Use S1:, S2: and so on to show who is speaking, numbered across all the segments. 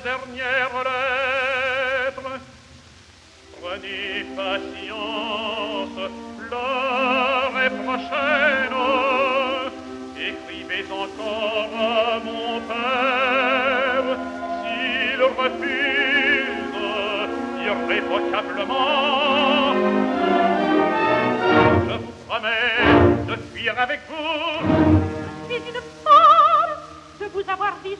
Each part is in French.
S1: dernière lettre. Prenez patience, l'heure est prochaine. Écrivez encore à mon père, s'il refuse irrévocablement. Je vous promets de fuir avec vous.
S2: Je suis une folle de vous avoir dit.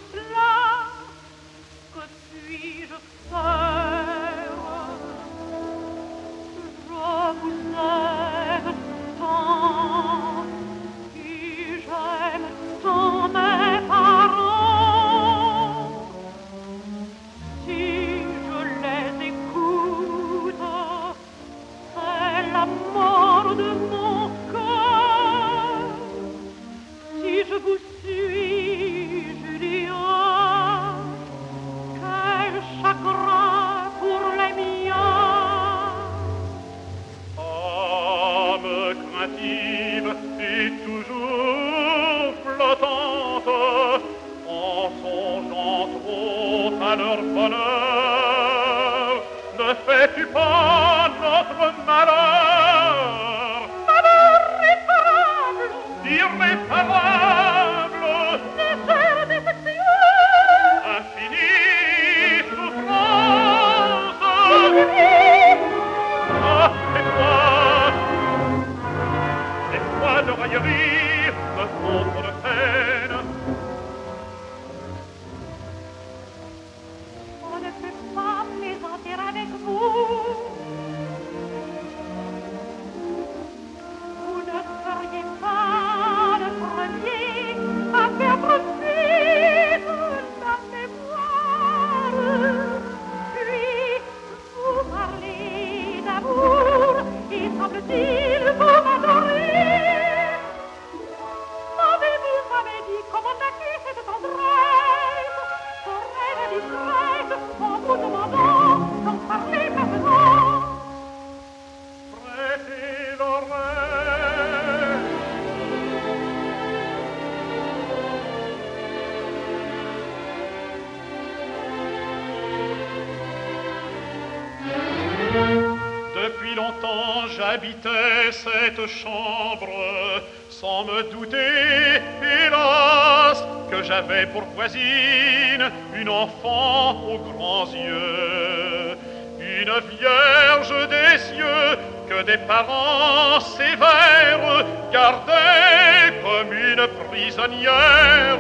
S1: Maria longtemps j'habitais cette chambre sans me douter, hélas, que j'avais pour voisine une enfant aux grands yeux, une vierge des cieux que des parents sévères gardaient comme une prisonnière.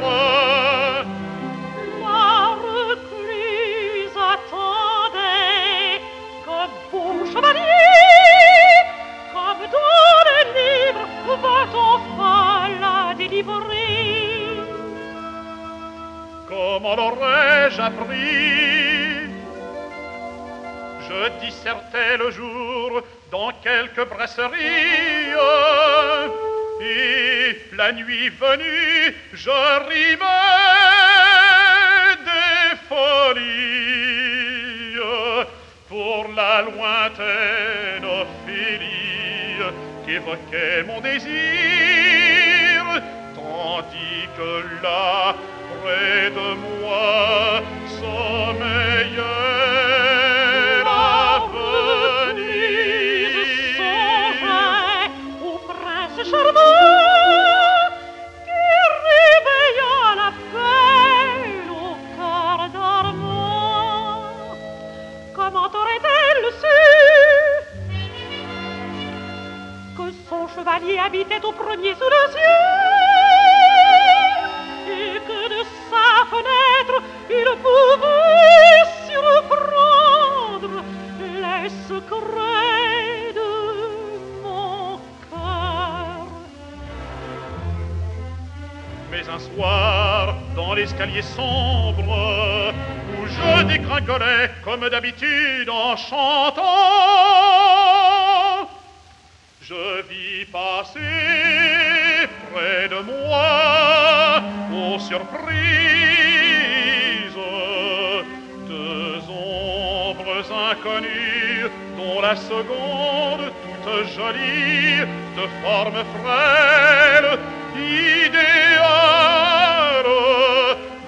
S1: dissertait le jour dans quelque brasserie. Et la nuit venue, je des folies pour la lointaine Ophélie qu'évoquait mon désir, tandis que là, près de moi,
S2: Charmant qui réveilla la peine au cœur d'Armois Comment aurait-elle su Que son chevalier habitait au premier sous le ciel?
S1: Mais un soir, dans l'escalier sombre, où je dégringolais comme d'habitude en chantant, je vis passer près de moi, aux surprises, deux ombres inconnues, dont la seconde, toute jolie, de forme frêle, idéale,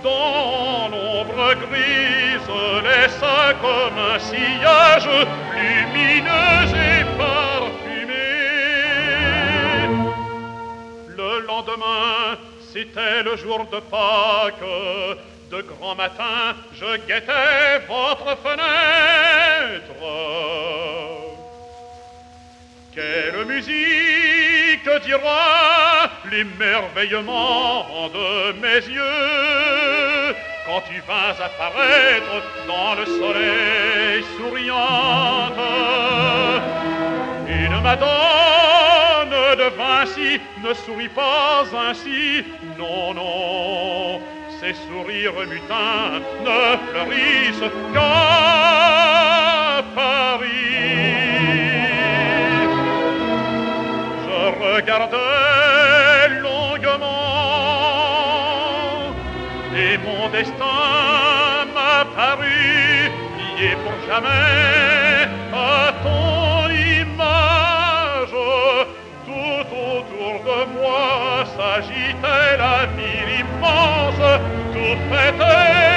S1: dans l'ombre grise, laissa comme un sillage lumineux et parfumé. Le lendemain, c'était le jour de Pâques. De grand matin, je guettais votre fenêtre. Quelle musique dira l'émerveillement de mes yeux quand tu vas apparaître dans le soleil souriante. Une madone de Vinci ne sourit pas ainsi, non, non, ses sourires mutins ne fleurissent qu'à Paris. Je regardais jamais à ton image. Tout autour de moi s'agitait la ville immense, toute fêtée